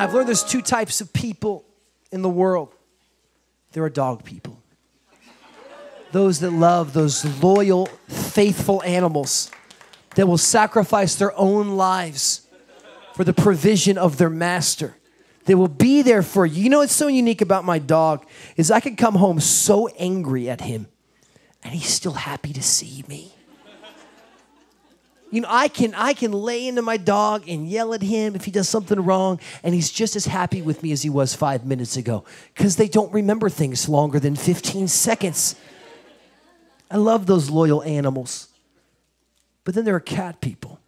Now, I've learned there's two types of people in the world there are dog people, those that love those loyal, faithful animals that will sacrifice their own lives for the provision of their master. They will be there for you. You know what's so unique about my dog is I can come home so angry at him and he's still happy to see me. You know, I can I can lay into my dog and yell at him if he does something wrong, and he's just as happy with me as he was five minutes ago. Because they don't remember things longer than 15 seconds. I love those loyal animals. But then there are cat people.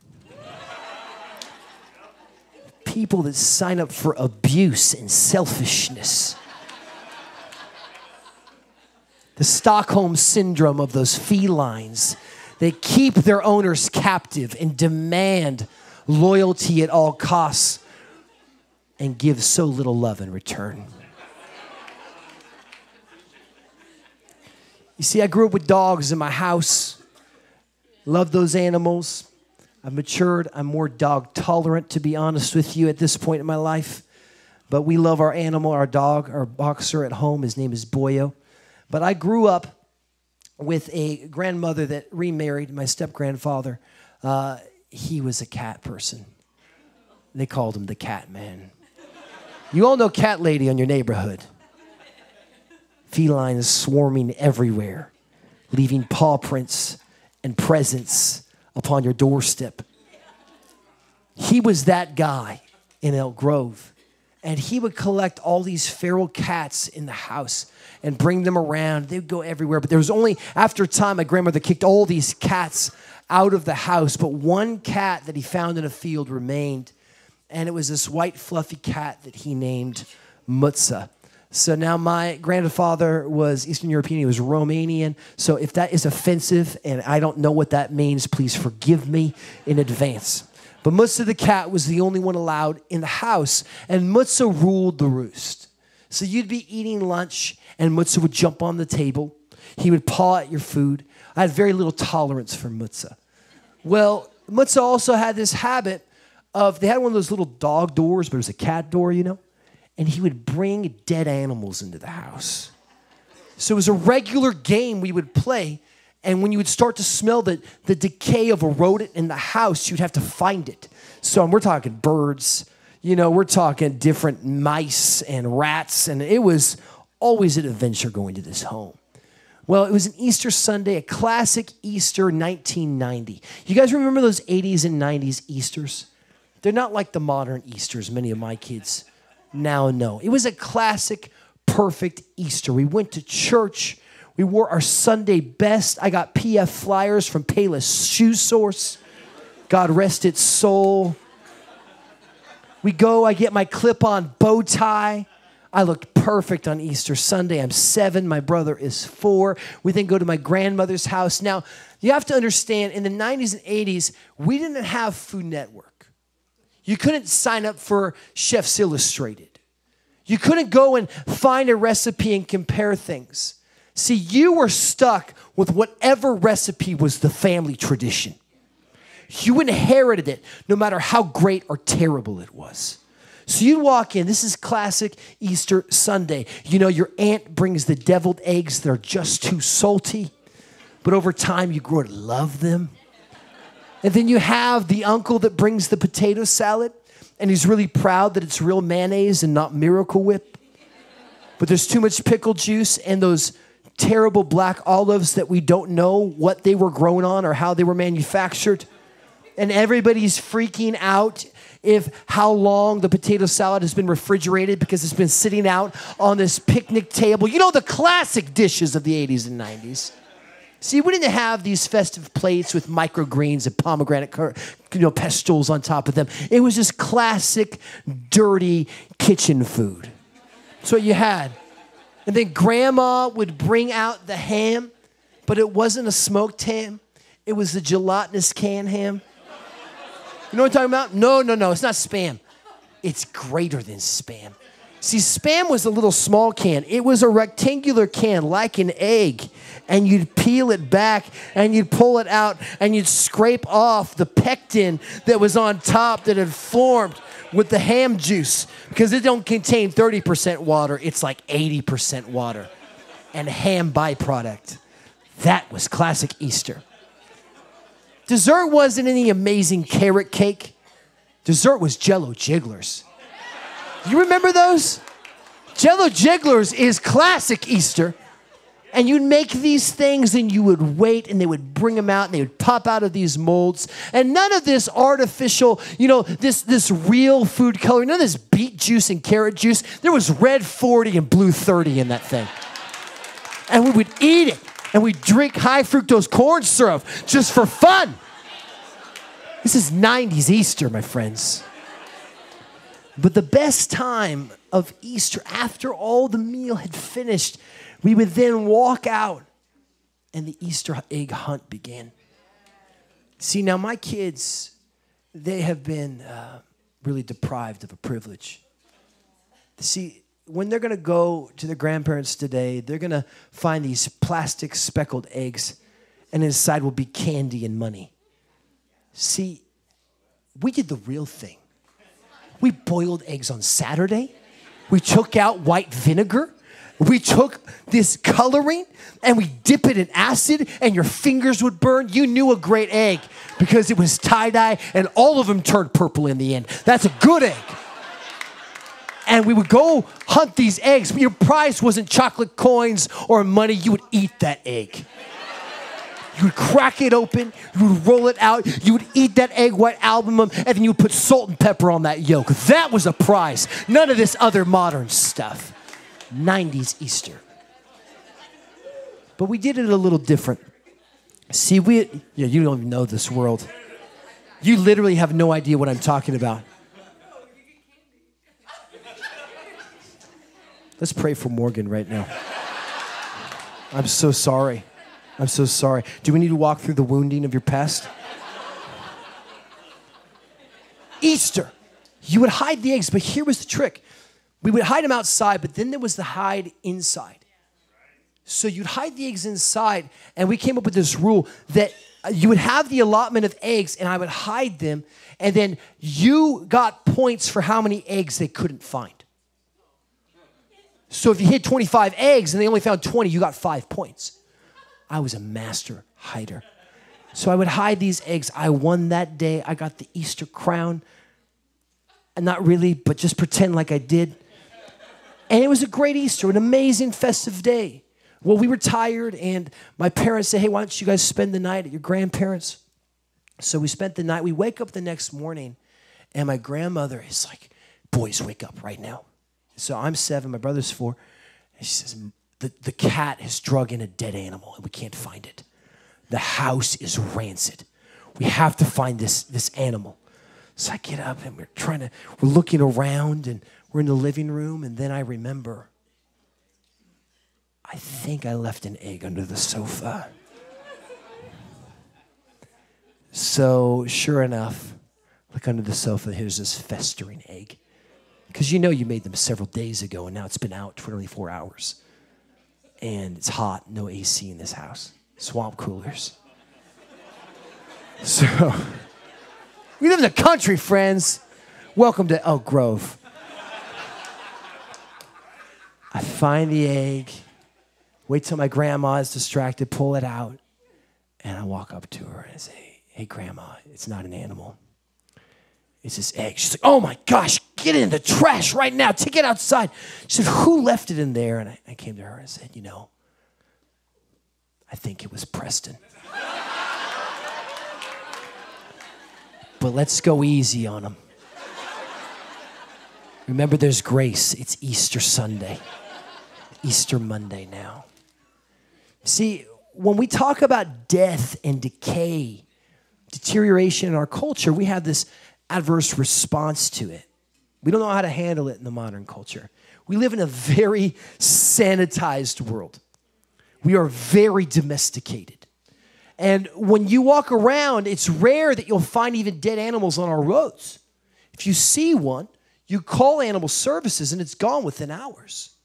People that sign up for abuse and selfishness. The Stockholm syndrome of those felines they keep their owners captive and demand loyalty at all costs and give so little love in return. You see, I grew up with dogs in my house, love those animals. I've matured. I'm more dog tolerant, to be honest with you, at this point in my life. But we love our animal, our dog, our boxer at home. His name is Boyo. But I grew up with a grandmother that remarried my step grandfather. Uh, he was a cat person. They called him the cat man. You all know cat lady on your neighborhood. Felines swarming everywhere, leaving paw prints and presents upon your doorstep. He was that guy in Elk Grove. And he would collect all these feral cats in the house and bring them around. They would go everywhere. But there was only, after time, my grandmother kicked all these cats out of the house. But one cat that he found in a field remained. And it was this white, fluffy cat that he named Mutsa. So now my grandfather was Eastern European, he was Romanian. So if that is offensive and I don't know what that means, please forgive me in advance. But Mutsa the cat was the only one allowed in the house, and Mutsa ruled the roost. So you'd be eating lunch, and Mutsa would jump on the table. He would paw at your food. I had very little tolerance for Mutsa. Well, Mutsa also had this habit of, they had one of those little dog doors, but it was a cat door, you know? And he would bring dead animals into the house. So it was a regular game we would play. And when you would start to smell the, the decay of a rodent in the house, you'd have to find it. So we're talking birds, you know, we're talking different mice and rats, and it was always an adventure going to this home. Well, it was an Easter Sunday, a classic Easter 1990. You guys remember those 80s and 90s Easters? They're not like the modern Easters many of my kids now know. It was a classic, perfect Easter. We went to church. We wore our Sunday best. I got PF flyers from Payless Shoe Source. God rest its soul. We go, I get my clip on bow tie. I looked perfect on Easter Sunday. I'm seven, my brother is four. We then go to my grandmother's house. Now, you have to understand, in the 90s and 80s, we didn't have Food Network. You couldn't sign up for Chefs Illustrated. You couldn't go and find a recipe and compare things. See, you were stuck with whatever recipe was the family tradition. You inherited it no matter how great or terrible it was. So you'd walk in, this is classic Easter Sunday. You know, your aunt brings the deviled eggs that are just too salty, but over time you grow to love them. And then you have the uncle that brings the potato salad, and he's really proud that it's real mayonnaise and not Miracle Whip. But there's too much pickle juice and those terrible black olives that we don't know what they were grown on or how they were manufactured and everybody's freaking out if how long the potato salad has been refrigerated because it's been sitting out on this picnic table. You know the classic dishes of the 80s and 90s. See, we didn't have these festive plates with microgreens and pomegranate, you know, pestles on top of them. It was just classic, dirty kitchen food. That's what you had. And then grandma would bring out the ham, but it wasn't a smoked ham. It was the gelatinous canned ham. You know what I'm talking about? No, no, no. It's not spam. It's greater than spam. See, spam was a little small can. It was a rectangular can like an egg. And you'd peel it back and you'd pull it out and you'd scrape off the pectin that was on top that had formed with the ham juice because it don't contain 30% water. It's like 80% water and ham byproduct. That was classic Easter. Dessert wasn't any amazing carrot cake. Dessert was jello jigglers. You remember those? Jello jigglers is classic Easter. And you'd make these things and you would wait and they would bring them out and they would pop out of these molds. And none of this artificial, you know, this, this real food coloring, none of this beet juice and carrot juice. There was red 40 and blue 30 in that thing. And we would eat it and we'd drink high fructose corn syrup just for fun. This is 90s Easter, my friends. But the best time of Easter, after all the meal had finished, we would then walk out and the Easter egg hunt began. See, now my kids, they have been uh, really deprived of a privilege. See, when they're gonna go to their grandparents today, they're gonna find these plastic speckled eggs, and inside will be candy and money. See, we did the real thing. We boiled eggs on Saturday. We took out white vinegar. We took this coloring and we dip it in acid, and your fingers would burn. You knew a great egg because it was tie dye, and all of them turned purple in the end. That's a good egg. And we would go hunt these eggs. Your prize wasn't chocolate coins or money, you would eat that egg. You would crack it open, you would roll it out, you would eat that egg white albumum, and then you would put salt and pepper on that yolk. That was a prize. None of this other modern stuff. 90s Easter. But we did it a little different. See, we, yeah, you don't even know this world. You literally have no idea what I'm talking about. Let's pray for Morgan right now. I'm so sorry. I'm so sorry. Do we need to walk through the wounding of your past? Easter, you would hide the eggs, but here was the trick. We would hide them outside, but then there was the hide inside. So you'd hide the eggs inside, and we came up with this rule that you would have the allotment of eggs, and I would hide them, and then you got points for how many eggs they couldn't find. So if you hid 25 eggs and they only found 20, you got five points. I was a master hider. So I would hide these eggs. I won that day. I got the Easter crown. And not really, but just pretend like I did. And it was a great Easter, an amazing festive day. Well, we were tired, and my parents said, Hey, why don't you guys spend the night at your grandparents'? So we spent the night. We wake up the next morning, and my grandmother is like, Boys, wake up right now. So I'm seven, my brother's four. And she says, the, the cat has drug in a dead animal and we can't find it. The house is rancid. We have to find this, this animal. So I get up and we're trying to, we're looking around and we're in the living room. And then I remember, I think I left an egg under the sofa. So sure enough, look under the sofa, here's this festering egg. Because you know you made them several days ago and now it's been out 24 hours and it's hot, no AC in this house, swamp coolers. So, we live in the country, friends. Welcome to Elk Grove. I find the egg, wait till my grandma is distracted, pull it out, and I walk up to her and I say, Hey, grandma, it's not an animal. It's this egg. She's like, Oh my gosh, get it in the trash right now. Take it outside. She said, Who left it in there? And I, I came to her and said, You know, I think it was Preston. but let's go easy on him. Remember, there's grace. It's Easter Sunday, Easter Monday now. See, when we talk about death and decay, deterioration in our culture, we have this adverse response to it. We don't know how to handle it in the modern culture. We live in a very sanitized world. We are very domesticated. And when you walk around, it's rare that you'll find even dead animals on our roads. If you see one, you call animal services and it's gone within hours.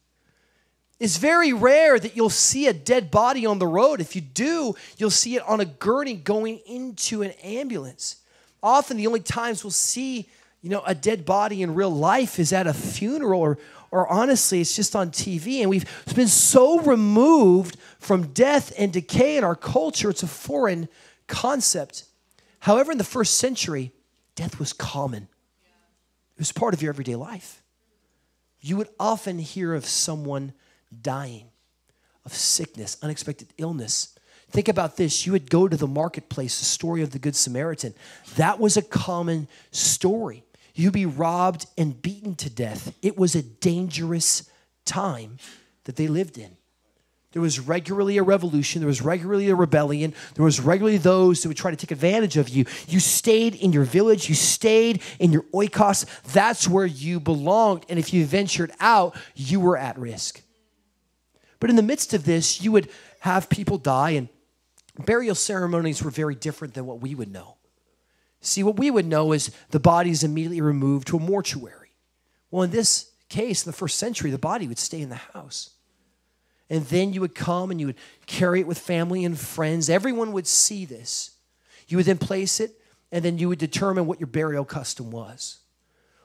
It's very rare that you'll see a dead body on the road. If you do, you'll see it on a gurney going into an ambulance. Often, the only times we'll see you know, a dead body in real life is at a funeral or, or honestly, it's just on TV. And we've been so removed from death and decay in our culture, it's a foreign concept. However, in the first century, death was common, it was part of your everyday life. You would often hear of someone dying, of sickness, unexpected illness. Think about this. You would go to the marketplace, the story of the Good Samaritan. That was a common story. You'd be robbed and beaten to death. It was a dangerous time that they lived in. There was regularly a revolution. There was regularly a rebellion. There was regularly those who would try to take advantage of you. You stayed in your village. You stayed in your oikos. That's where you belonged. And if you ventured out, you were at risk. But in the midst of this, you would have people die, and burial ceremonies were very different than what we would know. See, what we would know is the body is immediately removed to a mortuary. Well, in this case, in the first century, the body would stay in the house. And then you would come and you would carry it with family and friends. Everyone would see this. You would then place it, and then you would determine what your burial custom was.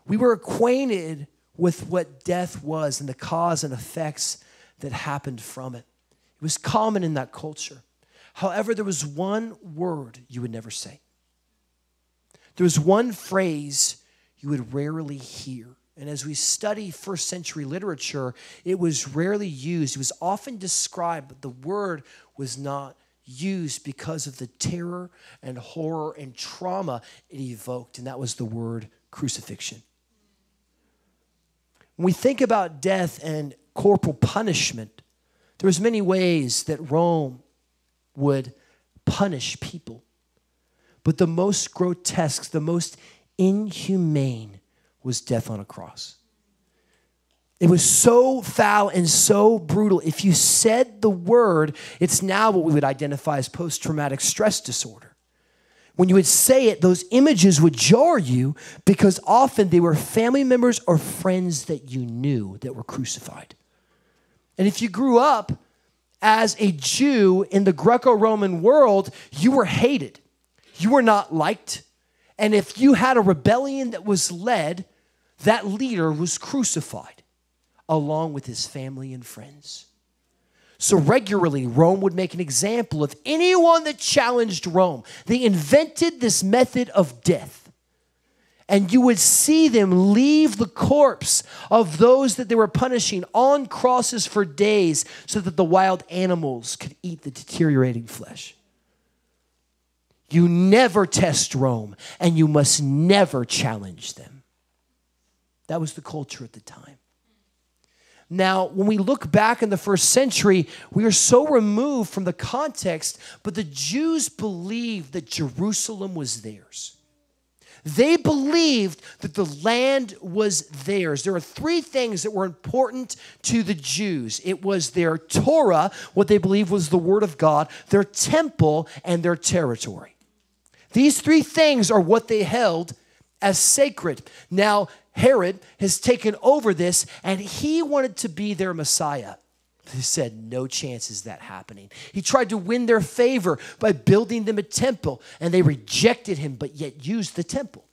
We were acquainted with what death was and the cause and effects that happened from it. It was common in that culture. However, there was one word you would never say. There was one phrase you would rarely hear. And as we study first century literature, it was rarely used. It was often described, but the word was not used because of the terror and horror and trauma it evoked, and that was the word crucifixion. When we think about death and corporal punishment, there was many ways that Rome would punish people. But the most grotesque, the most inhumane was death on a cross. It was so foul and so brutal. If you said the word, it's now what we would identify as post traumatic stress disorder. When you would say it, those images would jar you because often they were family members or friends that you knew that were crucified. And if you grew up as a Jew in the Greco Roman world, you were hated. You were not liked. And if you had a rebellion that was led, that leader was crucified along with his family and friends. So regularly, Rome would make an example of anyone that challenged Rome. They invented this method of death. And you would see them leave the corpse of those that they were punishing on crosses for days so that the wild animals could eat the deteriorating flesh. You never test Rome, and you must never challenge them. That was the culture at the time. Now, when we look back in the first century, we are so removed from the context, but the Jews believed that Jerusalem was theirs. They believed that the land was theirs. There are three things that were important to the Jews it was their Torah, what they believed was the Word of God, their temple, and their territory. These three things are what they held as sacred. Now, Herod has taken over this and he wanted to be their Messiah. He said, No chance is that happening. He tried to win their favor by building them a temple, and they rejected him, but yet used the temple.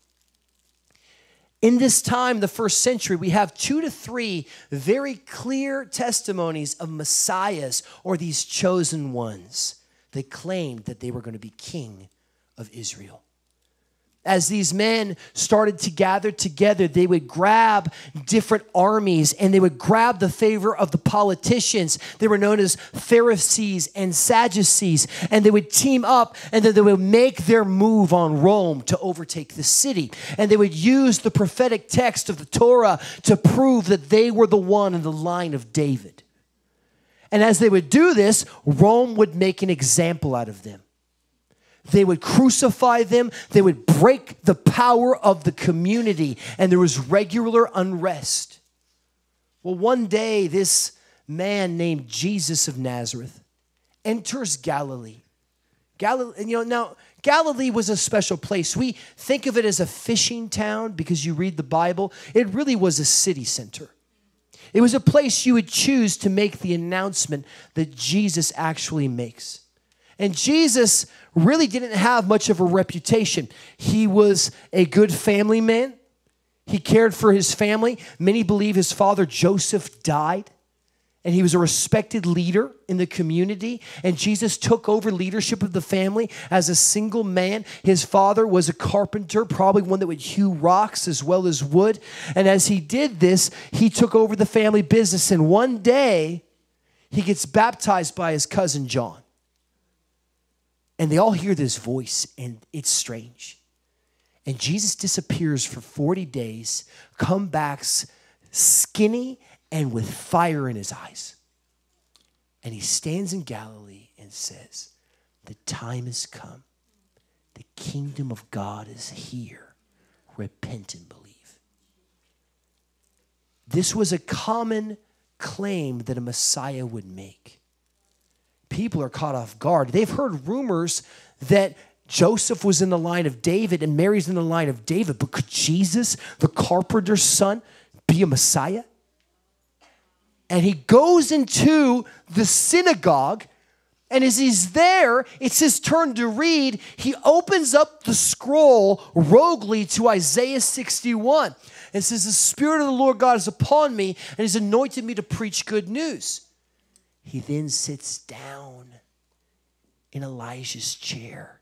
In this time, the first century, we have two to three very clear testimonies of messiahs or these chosen ones. They claimed that they were going to be king of Israel as these men started to gather together, they would grab different armies and they would grab the favor of the politicians. They were known as Pharisees and Sadducees, and they would team up and then they would make their move on Rome to overtake the city. And they would use the prophetic text of the Torah to prove that they were the one in the line of David. And as they would do this, Rome would make an example out of them. They would crucify them. They would break the power of the community, and there was regular unrest. Well, one day, this man named Jesus of Nazareth enters Galilee. Galilee, you know, now Galilee was a special place. We think of it as a fishing town because you read the Bible. It really was a city center. It was a place you would choose to make the announcement that Jesus actually makes. And Jesus really didn't have much of a reputation. He was a good family man, He cared for his family. Many believe his father Joseph died and he was a respected leader in the community. And Jesus took over leadership of the family as a single man. His father was a carpenter, probably one that would hew rocks as well as wood. And as he did this, he took over the family business. And one day, he gets baptized by his cousin John. And they all hear this voice, and it's strange. And Jesus disappears for 40 days, come back skinny and with fire in his eyes. And he stands in Galilee and says, The time has come. The kingdom of God is here. Repent and believe. This was a common claim that a Messiah would make. People are caught off guard. They've heard rumors that Joseph was in the line of David and Mary's in the line of David, but could Jesus, the carpenter's son, be a Messiah? and he goes into the synagogue. And as he's there, it's his turn to read. He opens up the scroll roguely to Isaiah 61 and says, The Spirit of the Lord God is upon me, and He's anointed me to preach good news. He then sits down in Elijah's chair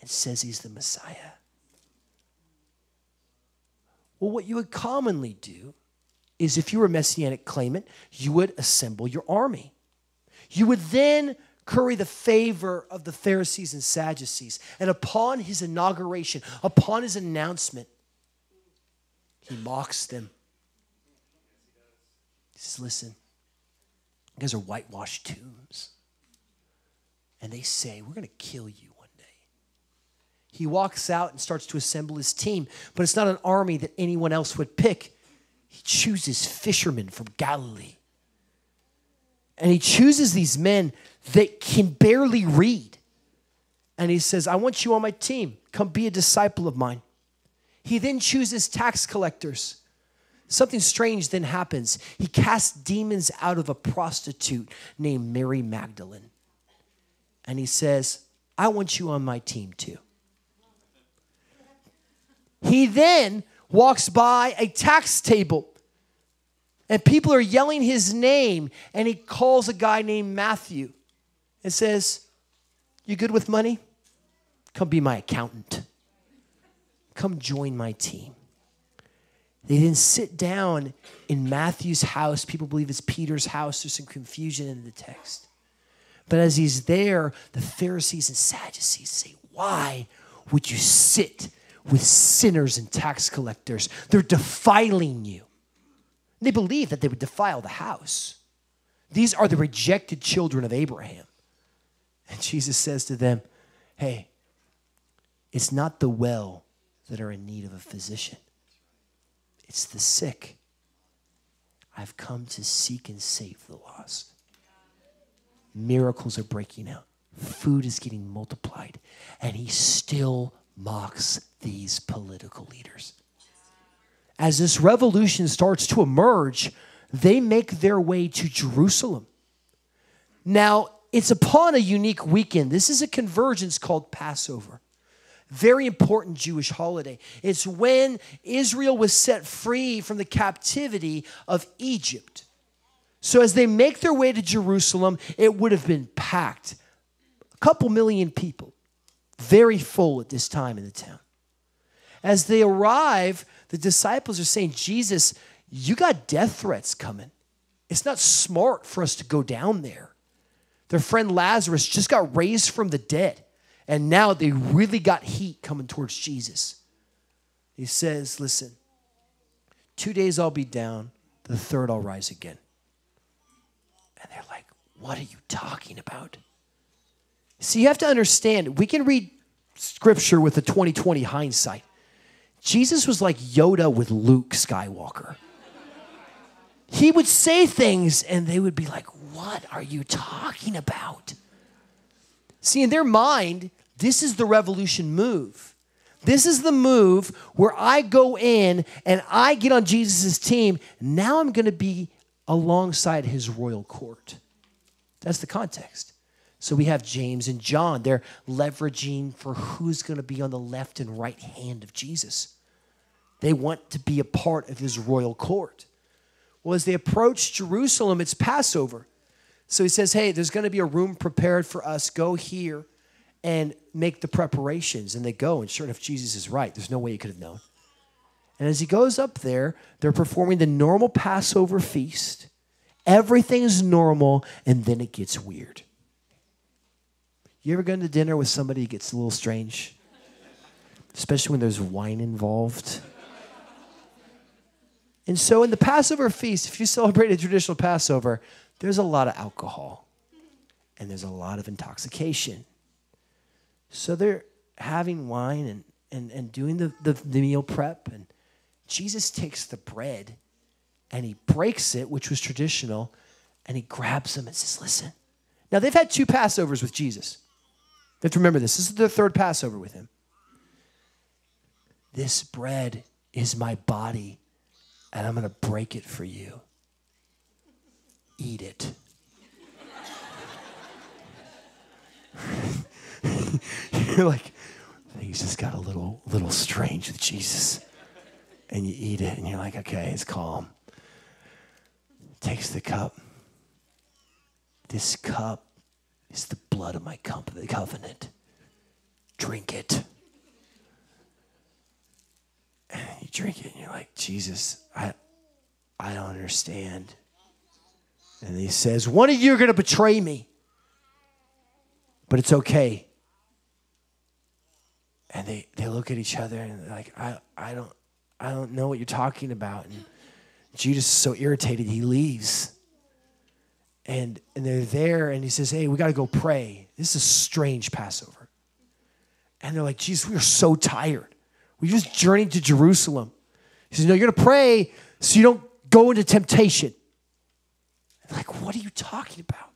and says he's the Messiah. Well, what you would commonly do is if you were a messianic claimant, you would assemble your army. You would then curry the favor of the Pharisees and Sadducees. And upon his inauguration, upon his announcement, he mocks them. He says, Listen, you guys are whitewashed tombs. And they say, We're going to kill you one day. He walks out and starts to assemble his team, but it's not an army that anyone else would pick. He chooses fishermen from Galilee. And he chooses these men that can barely read. And he says, I want you on my team. Come be a disciple of mine. He then chooses tax collectors. Something strange then happens. He casts demons out of a prostitute named Mary Magdalene. And he says, I want you on my team too. He then walks by a tax table and people are yelling his name and he calls a guy named Matthew and says, You good with money? Come be my accountant. Come join my team. They then sit down in Matthew's house. People believe it's Peter's house. There's some confusion in the text. But as he's there, the Pharisees and Sadducees say, Why would you sit with sinners and tax collectors. They're defiling you. They believe that they would defile the house. These are the rejected children of Abraham. And Jesus says to them, Hey, it's not the well that are in need of a physician, it's the sick. I've come to seek and save the lost. Miracles are breaking out, food is getting multiplied, and he still mocks these political leaders. As this revolution starts to emerge, they make their way to Jerusalem. Now, it's upon a unique weekend. This is a convergence called Passover. Very important Jewish holiday. It's when Israel was set free from the captivity of Egypt. So, as they make their way to Jerusalem, it would have been packed. A couple million people very full at this time in the town. As they arrive, the disciples are saying, Jesus, you got death threats coming. It's not smart for us to go down there. Their friend Lazarus just got raised from the dead, and now they really got heat coming towards Jesus. He says, Listen, two days I'll be down, the third I'll rise again. And they're like, What are you talking about? See, you have to understand, we can read scripture with a 2020 hindsight. Jesus was like Yoda with Luke Skywalker. He would say things and they would be like, What are you talking about? See, in their mind, this is the revolution move. This is the move where I go in and I get on Jesus' team. Now I'm going to be alongside his royal court. That's the context. So we have James and John. They're leveraging for who's going to be on the left and right hand of Jesus. They want to be a part of his royal court. Well, as they approach Jerusalem, it's Passover. So he says, Hey, there's going to be a room prepared for us. Go here and make the preparations. And they go, and sure enough, Jesus is right. There's no way he could have known. And as he goes up there, they're performing the normal Passover feast. Everything's normal, and then it gets weird. You ever gone to dinner with somebody who gets a little strange? Especially when there's wine involved. And so, in the Passover feast, if you celebrate a traditional Passover, there's a lot of alcohol and there's a lot of intoxication. So, they're having wine and, and, and doing the, the, the meal prep, and Jesus takes the bread and he breaks it, which was traditional, and he grabs them and says, Listen. Now, they've had two Passovers with Jesus. They have to remember this. This is their third Passover with him. This bread is my body, and I'm going to break it for you. Eat it. You're like, things just got a little, little strange with Jesus and you eat it and you're like, okay, it's calm. Takes the cup. This cup is the blood of my covenant. Drink it. And you drink it and you're like, Jesus, I, I don't understand. And he says, One of you are going to betray me, but it's okay. And they, they look at each other and they're like, I, I don't I don't know what you're talking about. And Judas is so irritated, he leaves. And, and they're there, and he says, Hey, we got to go pray. This is a strange Passover. And they're like, Jesus, we are so tired. We just journeyed to Jerusalem. He says, No, you're going to pray so you don't go into temptation. like, what are you talking about?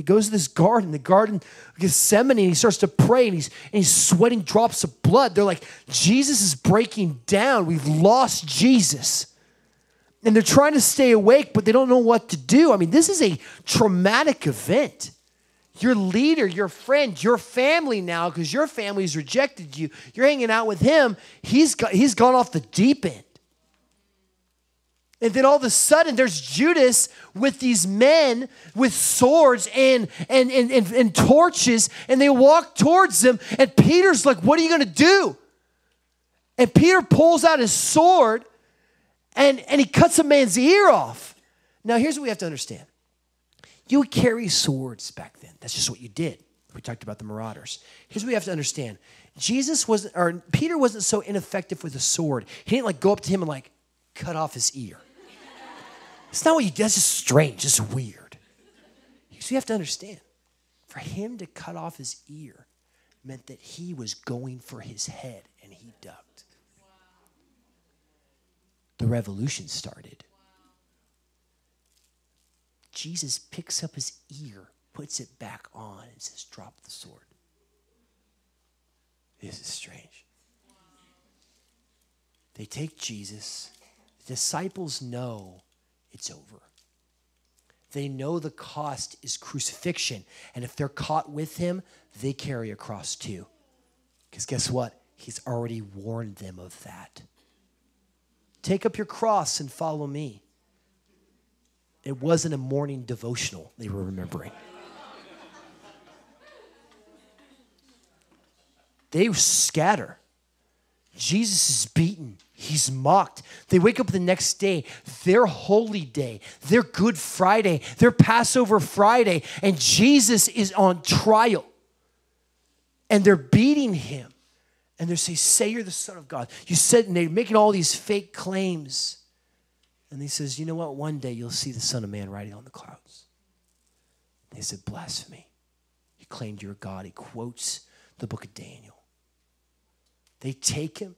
He goes to this garden, the garden of Gethsemane, and he starts to pray and he's, and he's sweating drops of blood. They're like, Jesus is breaking down. We've lost Jesus. And they're trying to stay awake, but they don't know what to do. I mean, this is a traumatic event. Your leader, your friend, your family now, because your family's rejected you, you're hanging out with him, he's, got, he's gone off the deep end. And then all of a sudden, there's Judas with these men with swords and, and, and, and, and torches, and they walk towards them. And Peter's like, What are you going to do? And Peter pulls out his sword and, and he cuts a man's ear off. Now, here's what we have to understand you would carry swords back then, that's just what you did. We talked about the marauders. Here's what we have to understand Jesus wasn't, or Peter wasn't so ineffective with a sword. He didn't like go up to him and like cut off his ear. It's not what you. That's just strange. It's weird. So you have to understand, for him to cut off his ear meant that he was going for his head and he ducked. The revolution started. Jesus picks up his ear, puts it back on, and says, Drop the sword. This is strange. They take Jesus. The disciples know it's over. They know the cost is crucifixion. And if they're caught with him, they carry a cross too. Because guess what? He's already warned them of that. Take up your cross and follow me. It wasn't a morning devotional they were remembering. they scatter. Jesus is beaten. He's mocked. They wake up the next day, their holy day, their Good Friday, their Passover Friday, and Jesus is on trial. And they're beating him. And they're saying, Say you're the Son of God. You said, and they're making all these fake claims. And he says, You know what? One day you'll see the Son of Man riding on the clouds. They said, Blasphemy. You claimed you're God. He quotes the book of Daniel. They take him,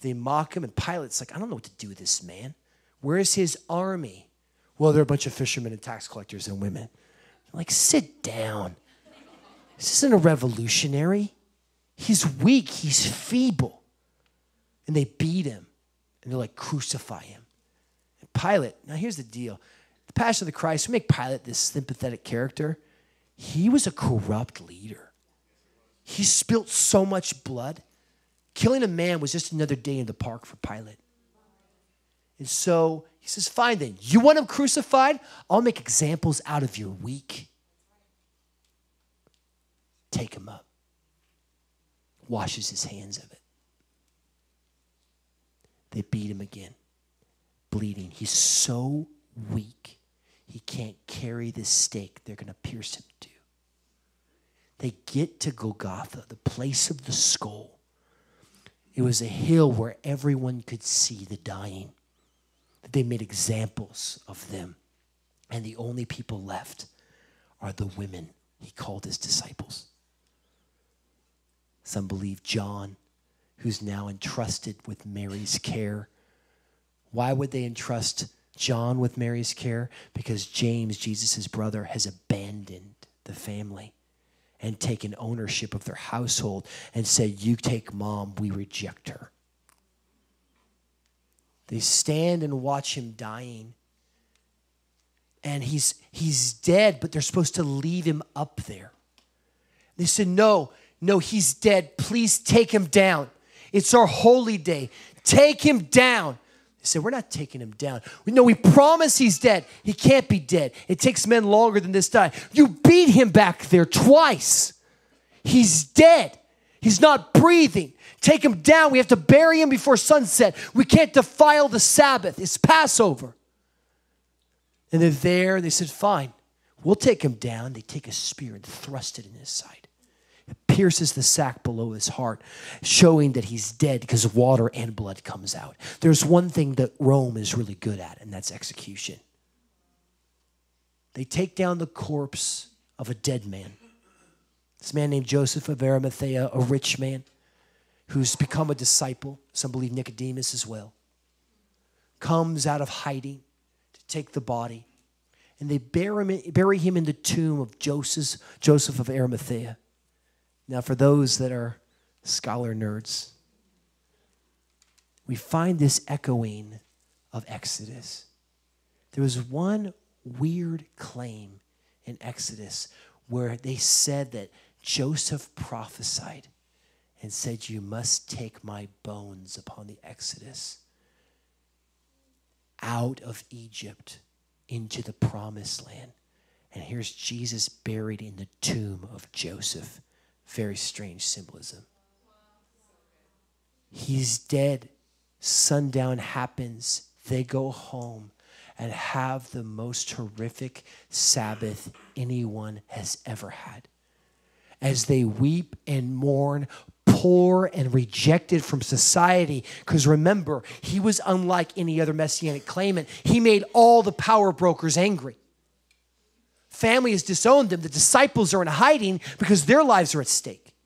they mock him, and Pilate's like, I don't know what to do with this man. Where's his army? Well, they're a bunch of fishermen and tax collectors and women. Like, sit down. This isn't a revolutionary. He's weak, he's feeble. And they beat him, and they're like, crucify him. And Pilate, now here's the deal the Passion of the Christ, we make Pilate this sympathetic character. He was a corrupt leader. He spilt so much blood Killing a man was just another day in the park for Pilate. And so he says, Fine then, you want him crucified? I'll make examples out of your weak. Take him up. Washes his hands of it. They beat him again, bleeding. He's so weak, he can't carry the stake they're going to pierce him to. They get to Golgotha, the place of the skull. It was a hill where everyone could see the dying. They made examples of them. And the only people left are the women he called his disciples. Some believe John, who's now entrusted with Mary's care. Why would they entrust John with Mary's care? Because James, Jesus' brother, has abandoned the family and taken ownership of their household and said, You take mom, we reject her. They stand and watch him dying. And he's, he's dead, but they're supposed to leave him up there. They said, No, no, he's dead. Please take him down. It's our holy day. Take him down. They said, We're not taking him down. We know we promise he's dead. He can't be dead. It takes men longer than this time. You beat him back there twice. He's dead. He's not breathing. Take him down. We have to bury him before sunset. We can't defile the Sabbath. It's Passover. And they're there. They said, Fine, we'll take him down. They take a spear and thrust it in his side. Pierces the sack below his heart, showing that he's dead because water and blood comes out. There's one thing that Rome is really good at, and that's execution. They take down the corpse of a dead man. This man named Joseph of Arimathea, a rich man who's become a disciple, some believe Nicodemus as well, comes out of hiding to take the body. And they bury him, bury him in the tomb of Joseph, Joseph of Arimathea. Now, for those that are scholar nerds, we find this echoing of Exodus. There was one weird claim in Exodus where they said that Joseph prophesied and said, You must take my bones upon the Exodus out of Egypt into the promised land. And here's Jesus buried in the tomb of Joseph. Very strange symbolism. He's dead. Sundown happens. They go home and have the most horrific Sabbath anyone has ever had. As they weep and mourn, poor and rejected from society. Because remember, he was unlike any other messianic claimant. He made all the power brokers angry. Family has disowned them. The disciples are in hiding because their lives are at stake.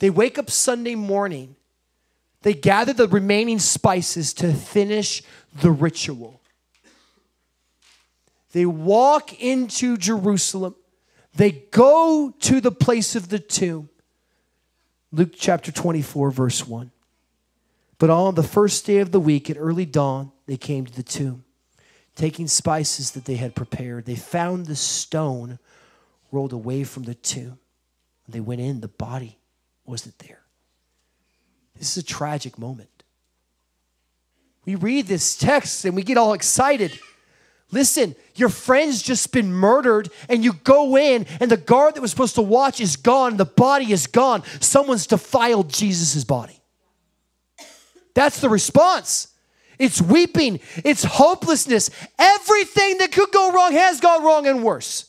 They wake up Sunday morning, they gather the remaining spices to finish the ritual. They walk into Jerusalem. They go to the place of the tomb. Luke chapter 24, verse 1. But on the first day of the week at early dawn, they came to the tomb, taking spices that they had prepared. They found the stone rolled away from the tomb. They went in, the body wasn't there. This is a tragic moment. We read this text and we get all excited. Listen, your friend's just been murdered, and you go in, and the guard that was supposed to watch is gone, the body is gone. Someone's defiled Jesus' body. That's the response. It's weeping, it's hopelessness. Everything that could go wrong has gone wrong and worse.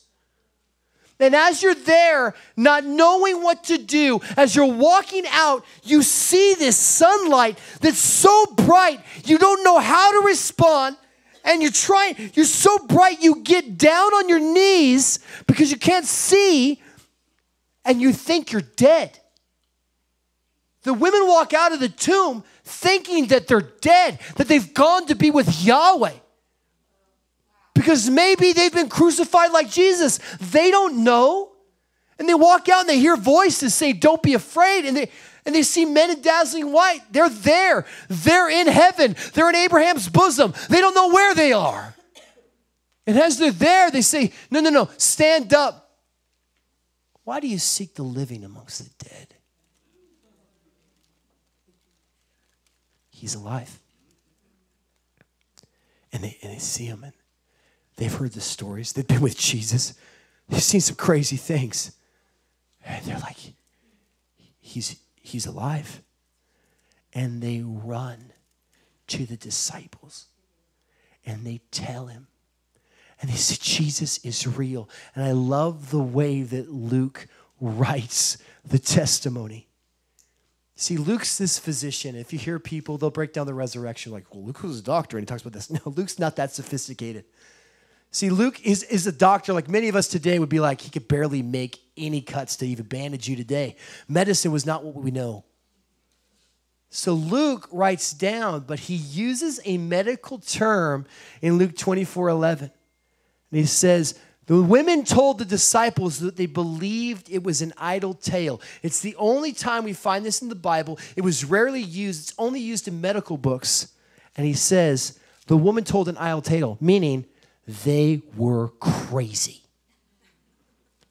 And as you're there, not knowing what to do, as you're walking out, you see this sunlight that's so bright, you don't know how to respond and you're trying, you're so bright, you get down on your knees because you can't see and you think you're dead. The women walk out of the tomb thinking that they're dead, that they've gone to be with Yahweh. Because maybe they've been crucified like Jesus. They don't know. And they walk out and they hear voices say, Don't be afraid. And they, and they see men in dazzling white. They're there. They're in heaven. They're in Abraham's bosom. They don't know where they are. And as they're there, they say, No, no, no, stand up. Why do you seek the living amongst the dead? He's alive. And they, and they see him and they've heard the stories. They've been with Jesus. They've seen some crazy things. And they're like, he's, he's alive. And they run to the disciples and they tell him. And they say, Jesus is real. And I love the way that Luke writes the testimony. See, Luke's this physician. If you hear people, they'll break down the resurrection like, well, Luke was a doctor and he talks about this. No, Luke's not that sophisticated. See, Luke is, is a doctor like many of us today would be like, he could barely make any cuts to even bandage you today. Medicine was not what we know. So Luke writes down, but he uses a medical term in Luke 24 11. And he says, the women told the disciples that they believed it was an idle tale. It's the only time we find this in the Bible. It was rarely used, it's only used in medical books. And he says, the woman told an idle tale, meaning they were crazy.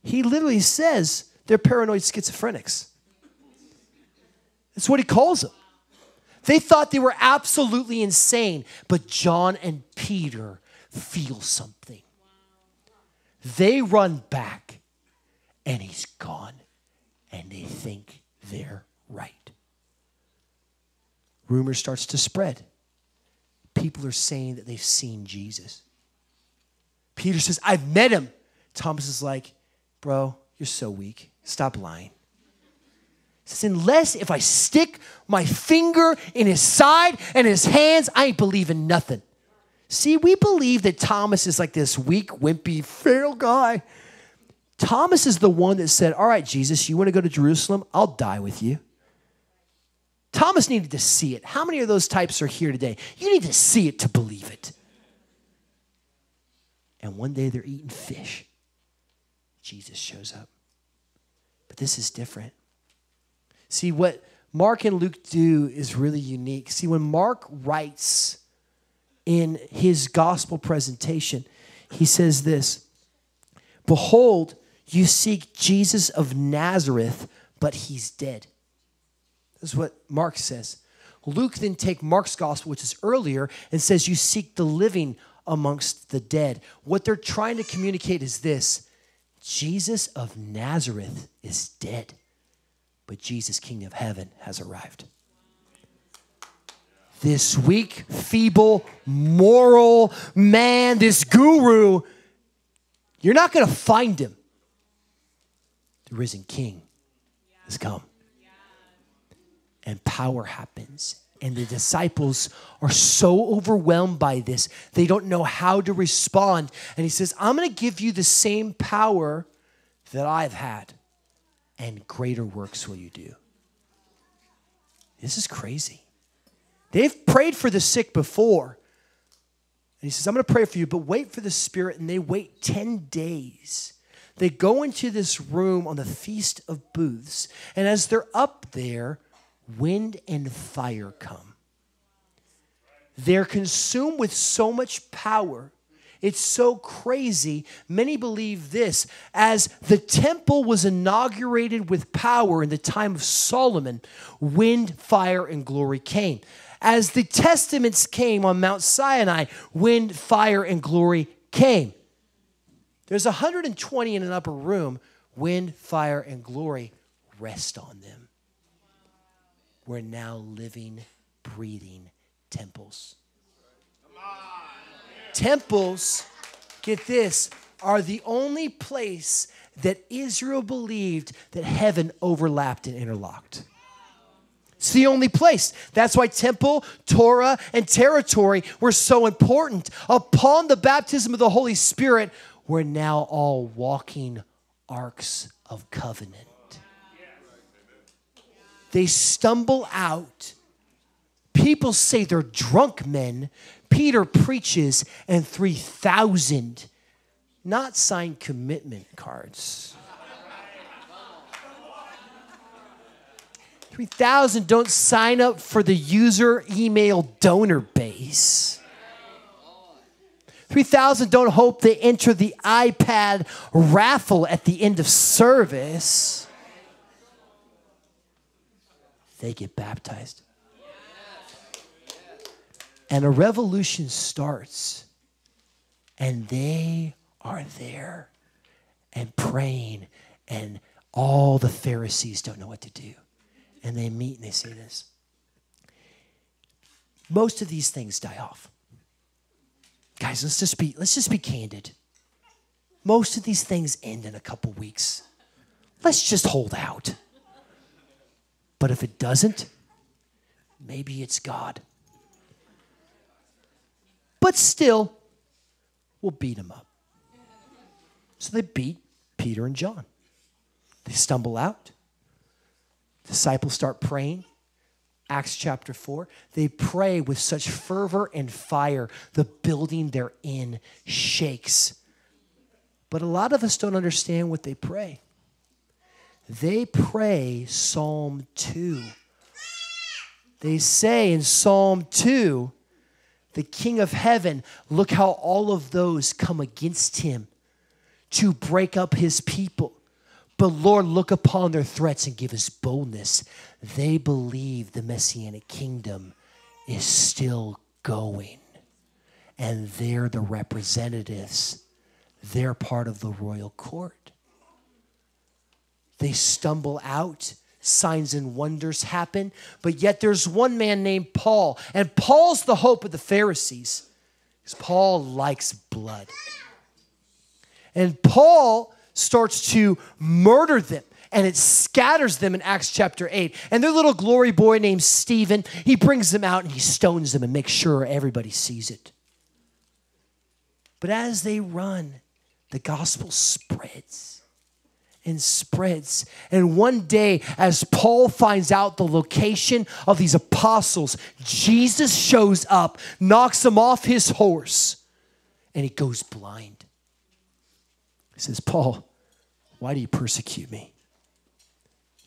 He literally says they're paranoid schizophrenics. That's what he calls them. They thought they were absolutely insane, but John and Peter feel something. They run back and he's gone and they think they're right. Rumor starts to spread. People are saying that they've seen Jesus. Peter says, I've met him. Thomas is like, Bro, you're so weak. Stop lying. He says, Unless if I stick my finger in his side and his hands, I ain't believing nothing. See, we believe that Thomas is like this weak, wimpy, frail guy. Thomas is the one that said, All right, Jesus, you want to go to Jerusalem? I'll die with you. Thomas needed to see it. How many of those types are here today? You need to see it to believe it. And one day they're eating fish. Jesus shows up. But this is different. See, what Mark and Luke do is really unique. See, when Mark writes, in his gospel presentation. He says this Behold, you seek Jesus of Nazareth, but he's dead. That's what Mark says. Luke then take Mark's gospel, which is earlier, and says, You seek the living amongst the dead. What they're trying to communicate is this Jesus of Nazareth is dead, but Jesus, King of heaven, has arrived this weak, feeble, moral man, this guru, you're not going to find him. The risen king has come. And power happens. And the disciples are so overwhelmed by this, they don't know how to respond. And he says, I'm going to give you the same power that I've had, and greater works will you do. This is crazy. They've prayed for the sick before. And he says, I'm going to pray for you, but wait for the Spirit. And they wait 10 days. They go into this room on the Feast of Booths. And as they're up there, wind and fire come. They're consumed with so much power. It's so crazy. Many believe this as the temple was inaugurated with power in the time of Solomon, wind, fire, and glory came as the testaments came on Mount Sinai, wind, fire, and glory came. There's 120 in an upper room. Wind, fire, and glory rest on them. We're now living, breathing temples. Temples, get this, are the only place that Israel believed that heaven overlapped and interlocked. It's the only place. That's why temple, Torah, and territory were so important. Upon the baptism of the Holy Spirit, we're now all walking arks of covenant. They stumble out. People say they're drunk men. Peter preaches, and 3,000 not signed commitment cards 3,000 don't sign up for the user email donor base. 3,000 don't hope they enter the iPad raffle at the end of service. They get baptized. And a revolution starts, and they are there and praying, and all the Pharisees don't know what to do. And they meet and they say this most of these things die off. Guys, let's just be let's just be candid. Most of these things end in a couple weeks. Let's just hold out. But if it doesn't, maybe it's God. But still, we'll beat him up. So they beat Peter and John. They stumble out. Disciples start praying. Acts chapter 4. They pray with such fervor and fire, the building they're in shakes. But a lot of us don't understand what they pray. They pray Psalm 2. They say in Psalm 2, the King of heaven, look how all of those come against him to break up his people. But Lord, look upon their threats and give us boldness. They believe the Messianic kingdom is still going. And they're the representatives, they're part of the royal court. They stumble out signs and wonders happen. But yet there's one man named Paul, and Paul's the hope of the Pharisees because Paul likes blood. And Paul starts to murder them and it scatters them in Acts chapter 8. And their little glory boy named Stephen, he brings them out and he stones them and makes sure everybody sees it. But as they run, the gospel spreads and spreads. And one day, as Paul finds out the location of these apostles, Jesus shows up, knocks him off his horse, and he goes blind. Says, Paul, why do you persecute me?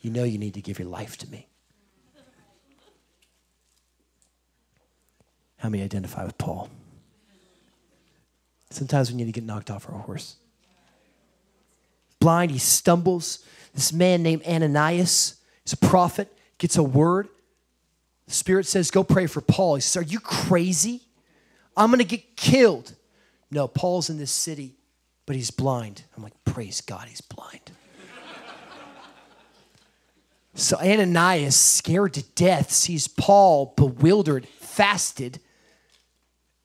You know you need to give your life to me. How many identify with Paul? Sometimes we need to get knocked off our horse. Blind, he stumbles. This man named Ananias is a prophet, gets a word. The Spirit says, Go pray for Paul. He says, Are you crazy? I'm going to get killed. No, Paul's in this city, but he's blind. I'm like, Praise God, he's blind. so Ananias, scared to death, sees Paul bewildered, fasted,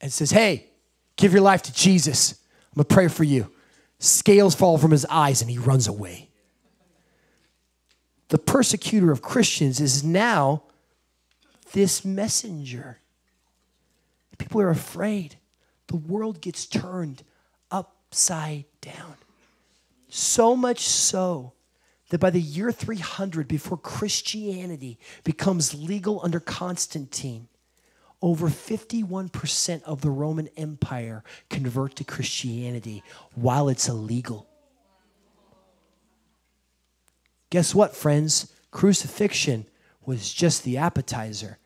and says, Hey, give your life to Jesus. I'm going to pray for you. Scales fall from his eyes and he runs away. The persecutor of Christians is now this messenger. People are afraid. The world gets turned upside down. So much so that by the year 300, before Christianity becomes legal under Constantine, over 51% of the Roman Empire convert to Christianity while it's illegal. Guess what, friends? Crucifixion was just the appetizer.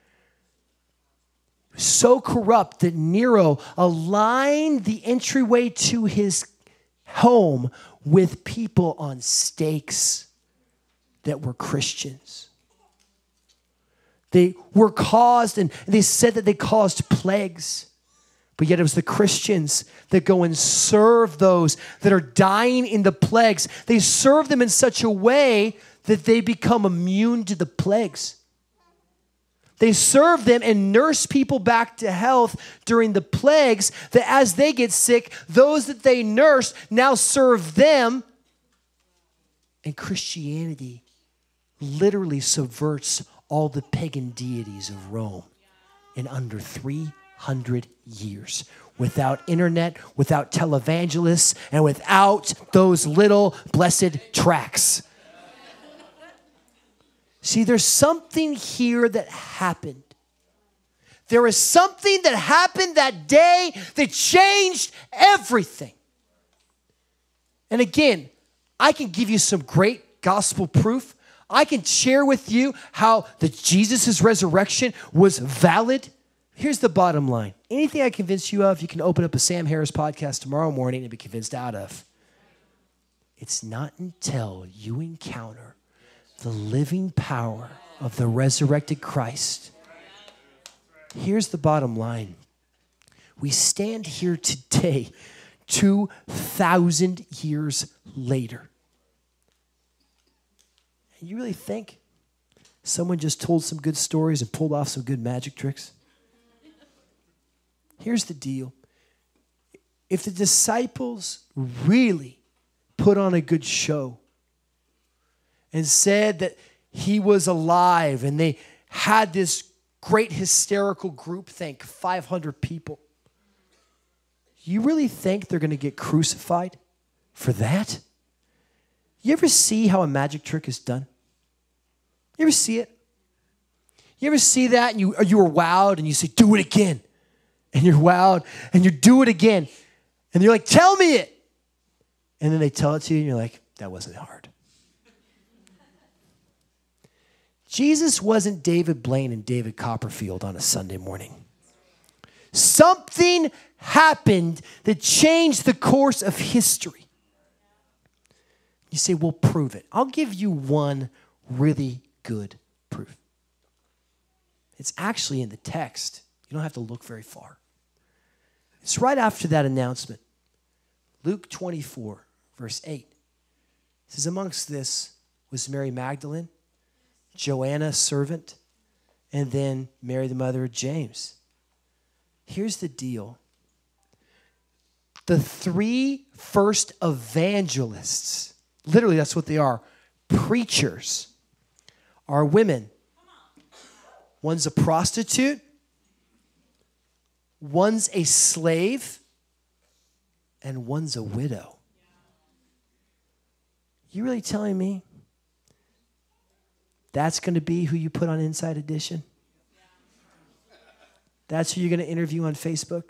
So corrupt that Nero aligned the entryway to his home with people on stakes that were Christians. They were caused, and they said that they caused plagues. But yet it was the Christians that go and serve those that are dying in the plagues. They serve them in such a way that they become immune to the plagues. They serve them and nurse people back to health during the plagues, that as they get sick, those that they nurse now serve them. And Christianity literally subverts all the pagan deities of Rome in under 300 years. Without internet, without televangelists, and without those little blessed tracks. See, there's something here that happened. There is something that happened that day that changed everything. And again, I can give you some great gospel proof I can share with you how the Jesus' resurrection was valid. Here's the bottom line. Anything I convince you of, you can open up a Sam Harris podcast tomorrow morning and be convinced out of. It's not until you encounter the living power of the resurrected Christ. Here's the bottom line we stand here today, 2,000 years later. And you really think someone just told some good stories and pulled off some good magic tricks? Here's the deal if the disciples really put on a good show and said that he was alive and they had this great hysterical group think 500 people. You really think they're going to get crucified for that? You ever see how a magic trick is done? You ever see it? You ever see that and you, uh, you were wowed and you say do it again and you're wowed and you do it again and you're like tell me it and then they tell it to you and you're like that wasn't hard Jesus wasn't David Blaine and David Copperfield on a Sunday morning. Something happened that changed the course of history. You say, well, prove it. I'll give you one really good proof. It's actually in the text. You don't have to look very far. It's right after that announcement. Luke 24, verse 8. It says, Amongst this was Mary Magdalene Joanna, servant, and then Mary, the mother of James. Here's the deal the three first evangelists, literally, that's what they are preachers, are women. One's a prostitute, one's a slave, and one's a widow. You really telling me that's going to be who you put on Inside Edition? That's who you're going to interview on Facebook?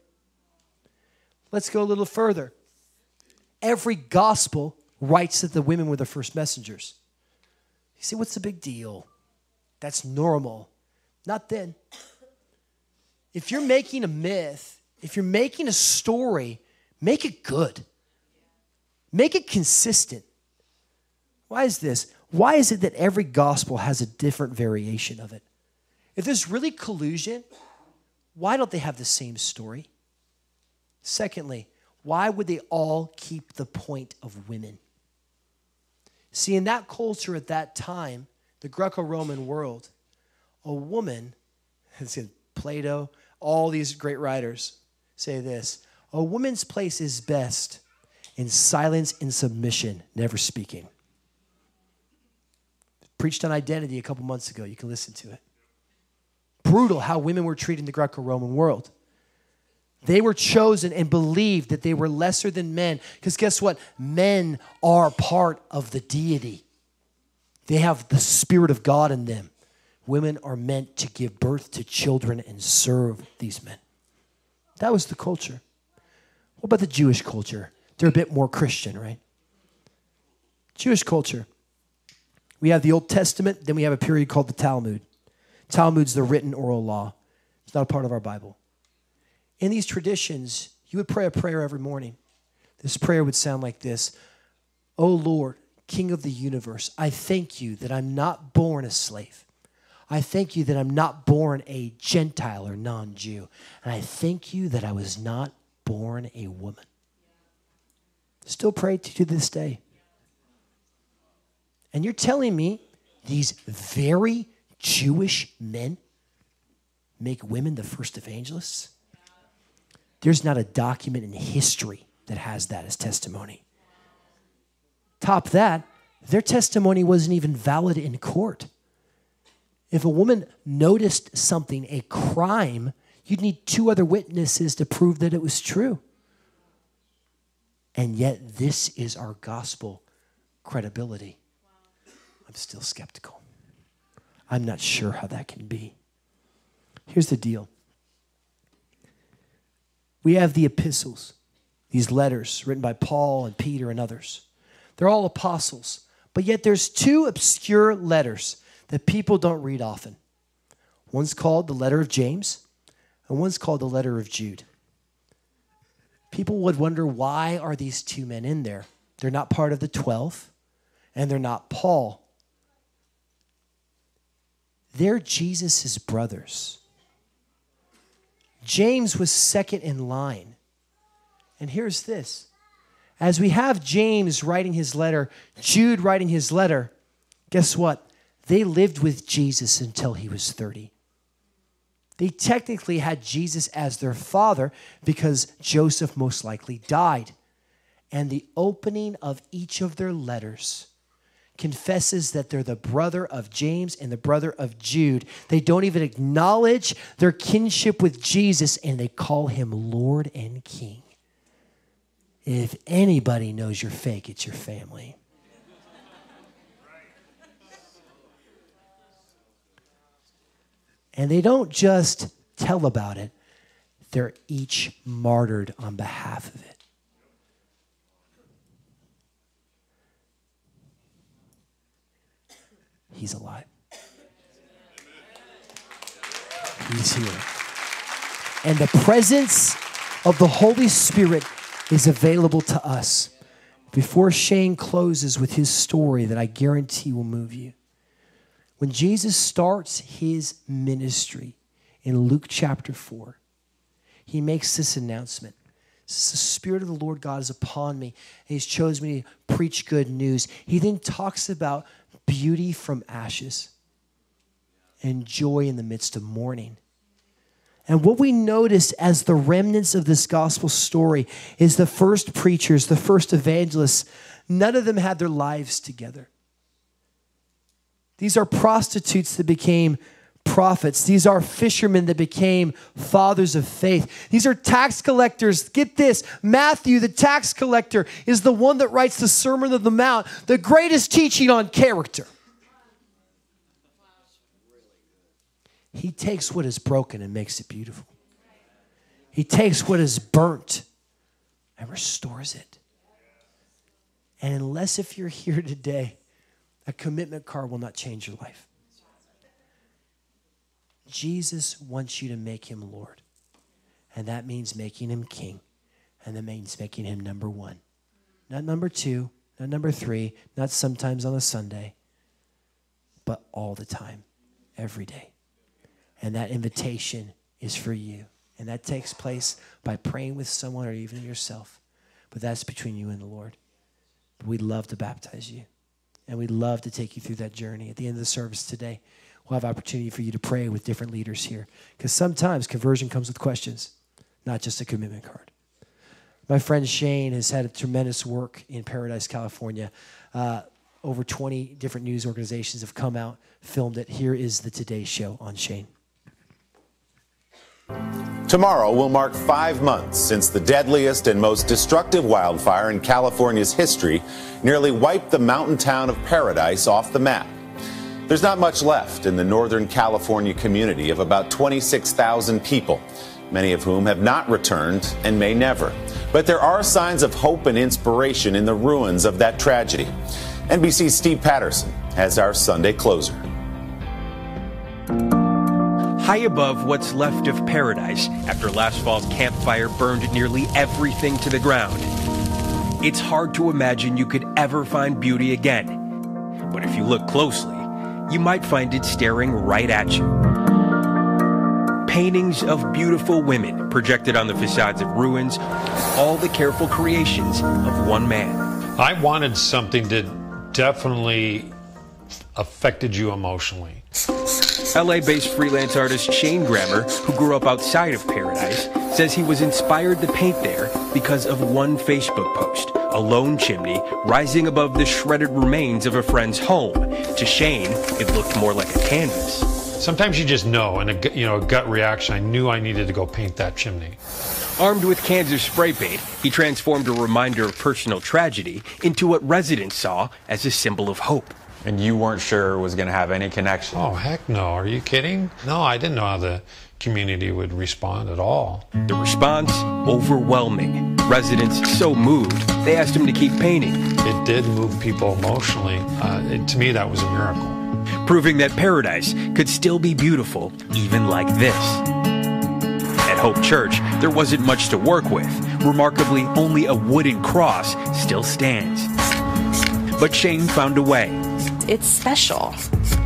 Let's go a little further. Every gospel writes that the women were the first messengers. You say, what's the big deal? That's normal. Not then. If you're making a myth, if you're making a story, make it good. Make it consistent. Why is this? Why is it that every gospel has a different variation of it? If there's really collusion, why don't they have the same story? Secondly, why would they all keep the point of women? See, in that culture at that time, the Greco Roman world, a woman, Plato, all these great writers say this a woman's place is best in silence and submission, never speaking. Preached on identity a couple months ago. You can listen to it. Brutal how women were treated in the Greco Roman world. They were chosen and believed that they were lesser than men. Because guess what? Men are part of the deity, they have the Spirit of God in them. Women are meant to give birth to children and serve these men. That was the culture. What about the Jewish culture? They're a bit more Christian, right? Jewish culture. We have the Old Testament, then we have a period called the Talmud. Talmud's the written oral law. It's not a part of our Bible. In these traditions, you would pray a prayer every morning. This prayer would sound like this O Lord, King of the universe, I thank you that I'm not born a slave. I thank you that I'm not born a Gentile or non Jew. And I thank you that I was not born a woman. Still pray to this day. And you're telling me these very Jewish men make women the first evangelists? There's not a document in history that has that as testimony. Top that, their testimony wasn't even valid in court. If a woman noticed something, a crime, you'd need two other witnesses to prove that it was true. And yet, this is our gospel credibility. I'm still skeptical. I'm not sure how that can be. Here's the deal we have the epistles, these letters written by Paul and Peter and others. They're all apostles, but yet there's two obscure letters that people don't read often. One's called the letter of James, and one's called the letter of Jude. People would wonder why are these two men in there? They're not part of the 12, and they're not Paul. They're Jesus' brothers. James was second in line. And here's this as we have James writing his letter, Jude writing his letter, guess what? They lived with Jesus until he was 30. They technically had Jesus as their father because Joseph most likely died. And the opening of each of their letters confesses that they're the brother of James and the brother of Jude. They don't even acknowledge their kinship with Jesus and they call him Lord and King. If anybody knows you're fake, it's your family. And they don't just tell about it, they're each martyred on behalf of it. He's alive. He's here. And the presence of the Holy Spirit is available to us. Before Shane closes with his story that I guarantee will move you. When Jesus starts his ministry in Luke chapter 4, he makes this announcement. The Spirit of the Lord God is upon me, and He's chosen me to preach good news. He then talks about beauty from ashes and joy in the midst of mourning. And what we notice as the remnants of this gospel story is the first preachers, the first evangelists, none of them had their lives together. These are prostitutes that became prophets. These are fishermen that became fathers of faith. These are tax collectors. Get this Matthew, the tax collector, is the one that writes the Sermon of the Mount, the greatest teaching on character. He takes what is broken and makes it beautiful. He takes what is burnt and restores it. And unless if you're here today, a commitment card will not change your life. Jesus wants you to make him Lord. And that means making him king. And that means making him number one. Not number two, not number three, not sometimes on a Sunday, but all the time, every day. And that invitation is for you. And that takes place by praying with someone or even yourself. But that's between you and the Lord. But we'd love to baptize you. And we'd love to take you through that journey. At the end of the service today, we'll have opportunity for you to pray with different leaders here. Because sometimes conversion comes with questions, not just a commitment card. My friend Shane has had a tremendous work in Paradise, California. Uh, over 20 different news organizations have come out, filmed it. Here is the Today Show on Shane. Tomorrow will mark five months since the deadliest and most destructive wildfire in California's history nearly wiped the mountain town of Paradise off the map. There's not much left in the Northern California community of about 26,000 people, many of whom have not returned and may never. But there are signs of hope and inspiration in the ruins of that tragedy. NBC's Steve Patterson has our Sunday closer. High above what's left of paradise after last fall's Camp Fire burned nearly everything to the ground. It's hard to imagine you could ever find beauty again. But if you look closely, you might find it staring right at you. Paintings of beautiful women projected on the facades of ruins, all the careful creations of one man. I wanted something that definitely affected you emotionally. LA based freelance artist Shane Grammer, who grew up outside of Paradise, says he was inspired to paint there because of one Facebook post a lone chimney rising above the shredded remains of a friend's home. To Shane, it looked more like a canvas. Sometimes you just know, and a, you know, a gut reaction. I knew I needed to go paint that chimney. Armed with cans of spray paint, he transformed a reminder of personal tragedy into what residents saw as a symbol of hope and you weren't sure it was going to have any connection. Oh, heck no. Are you kidding? No, I didn't know how the community would respond at all. The response overwhelming. Residents so moved, they asked him to keep painting. It did move people emotionally. Uh, it, to me, that was a miracle. Proving that paradise could still be beautiful, even like this. At Hope Church, there wasn't much to work with. Remarkably, only a wooden cross still stands. But Shane found a way it's special.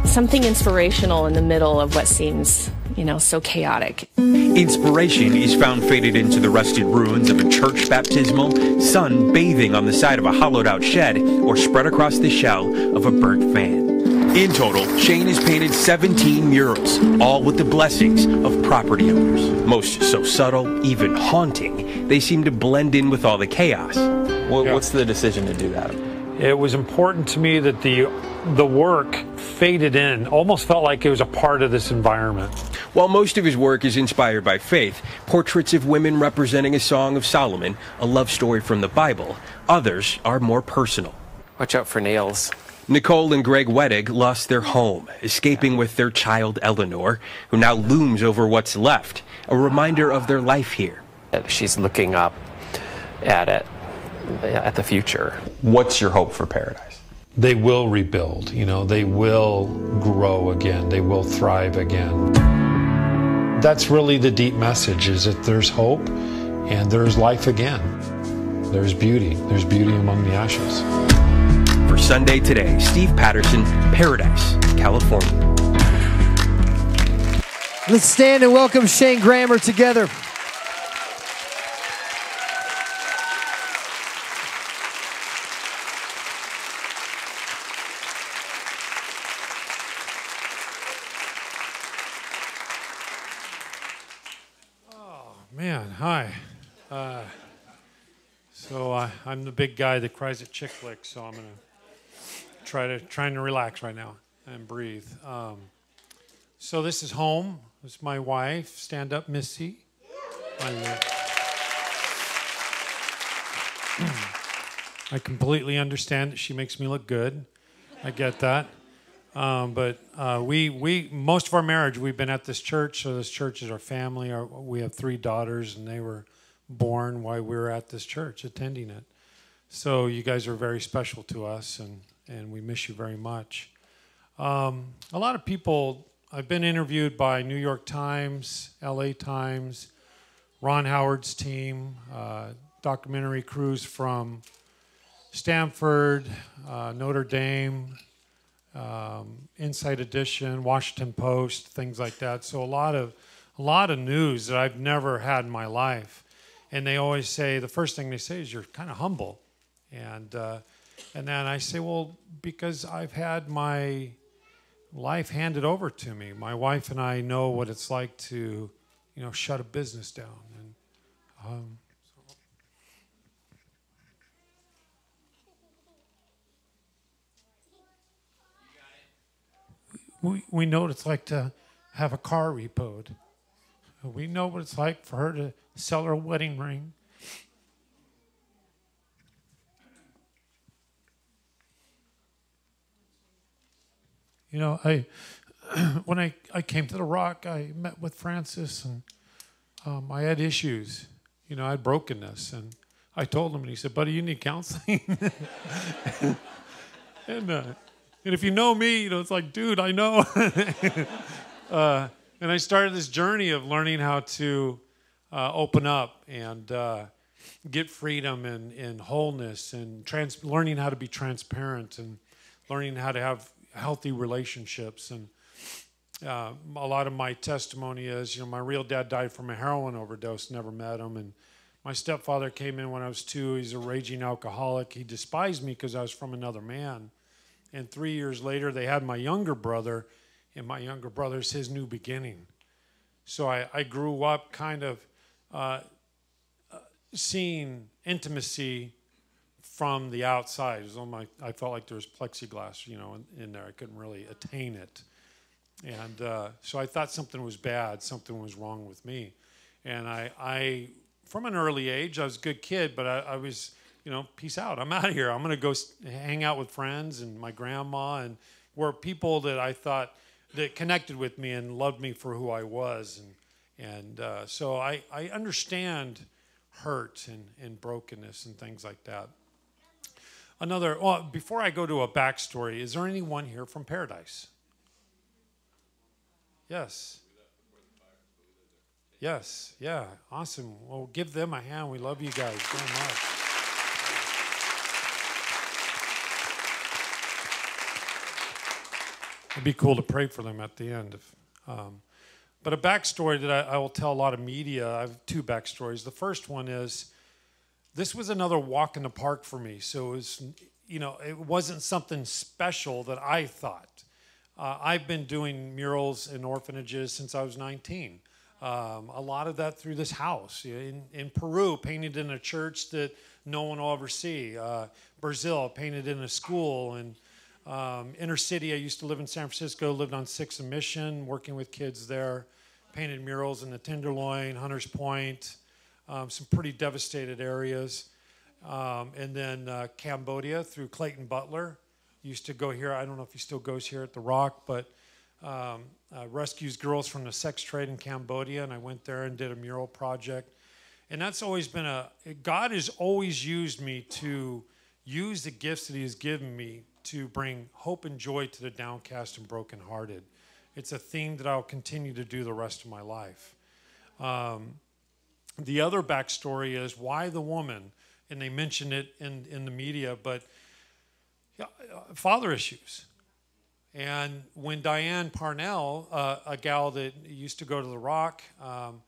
Something inspirational in the middle of what seems, you know, so chaotic. Inspiration is found faded into the rusted ruins of a church baptismal, sun bathing on the side of a hollowed out shed, or spread across the shell of a burnt fan. In total, Shane has painted 17 murals, all with the blessings of property owners. Most so subtle, even haunting, they seem to blend in with all the chaos. What, Yeah. What's the decision to do that? It was important to me that the the work faded in, almost felt like it was a part of this environment. While most of his work is inspired by faith, portraits of women representing a Song of Solomon, a love story from the Bible, others are more personal. Watch out for nails. Nicole and Greg Wettig lost their home, escaping with their child Eleanor, who now looms over what's left, a reminder of their life here. She's looking up at it, at the future. What's your hope for paradise? They will rebuild, you know, they will grow again, they will thrive again. That's really the deep message is that there's hope and there's life again. There's beauty. There's beauty among the ashes. For Sunday Today, Steve Patterson, Paradise, California. Let's stand and welcome Shane Grammer together. Man, hi. Uh, so uh, I'm the big guy that cries at chick flicks, so I'm gonna try to trying to relax right now and breathe. Um, so this is home. This is my wife. Stand up, Missy. Uh, I completely understand that she makes me look good. I get that. Um, but uh, we, we, most of our marriage, we've been at this church. So this church is our family. Our, we have three daughters, and they were born while we were at this church, attending it. So you guys are very special to us, and, and we miss you very much. Um, a lot of people, I've been interviewed by New York Times, LA Times, Ron Howard's team, uh, documentary crews from Stanford, uh, Notre Dame, um, Inside Edition, Washington Post, things like that. So a lot of a lot of news that I've never had in my life, and they always say the first thing they say is you're kind of humble, and uh, and then I say, well, because I've had my life handed over to me. My wife and I know what it's like to, you know, shut a business down, and um, we, we know what it's like to have a car repoed. We know what it's like for her to sell her wedding ring. You know, I when I, I came to the Rock, I met with Francis, and um, I had issues. You know, I had brokenness, and I told him, and he said, "Buddy, you need counseling." and uh, and if you know me, you know, it's like, dude, I know. uh, and I started this journey of learning how to uh, open up and uh, get freedom and, and wholeness and trans- learning how to be transparent and learning how to have healthy relationships. And uh, a lot of my testimony is, you know, my real dad died from a heroin overdose, never met him. And my stepfather came in when I was two. He's a raging alcoholic. He despised me because I was from another man. And three years later, they had my younger brother, and my younger brother's his new beginning. So I, I grew up kind of uh, uh, seeing intimacy from the outside. It was on my, I felt like there was plexiglass, you know, in, in there. I couldn't really attain it. And uh, so I thought something was bad, something was wrong with me. And I, I from an early age, I was a good kid, but I, I was you know, peace out. I'm out of here. I'm going to go hang out with friends and my grandma and were people that I thought that connected with me and loved me for who I was. And, and uh, so I, I understand hurt and, and brokenness and things like that. Another, well, before I go to a backstory, is there anyone here from Paradise? Yes. Yes, yeah, awesome. Well, give them a hand. We love you guys very much. It'd be cool to pray for them at the end. If, um, but a backstory that I, I will tell a lot of media. I have two backstories. The first one is this was another walk in the park for me. So it was, you know, it wasn't something special that I thought. Uh, I've been doing murals in orphanages since I was 19. Um, a lot of that through this house. In, in Peru, painted in a church that no one will ever see. Uh, Brazil, painted in a school. And um, inner city, I used to live in San Francisco, lived on Sixth and Mission, working with kids there. Painted murals in the Tenderloin, Hunters Point, um, some pretty devastated areas. Um, and then uh, Cambodia through Clayton Butler. Used to go here. I don't know if he still goes here at the Rock, but um, uh, rescues girls from the sex trade in Cambodia, and I went there and did a mural project. And that's always been a God has always used me to use the gifts that He has given me to bring hope and joy to the downcast and brokenhearted. It's a theme that I'll continue to do the rest of my life. Um, the other backstory is why the woman, and they mention it in, in the media, but yeah, uh, father issues. And when Diane Parnell, uh, a gal that used to go to the Rock, um,